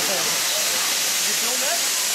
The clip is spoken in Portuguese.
Então, né?